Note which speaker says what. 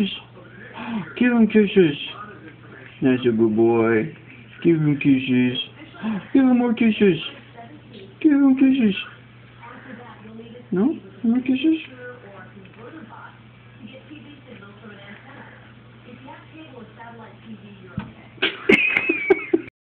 Speaker 1: kisses. Give him kisses. That's a good boy. Give him kisses. Give him more kisses. Give him kisses. No? more kisses?